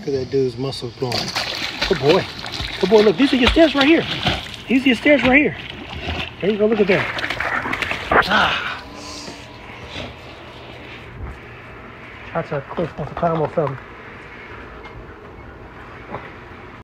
Look at that dude's muscles going. Good boy. Good boy. Look, these are your stairs right here. These are your stairs right here. There you go. Look at that. Ah. That's a cliff. one to climb or something.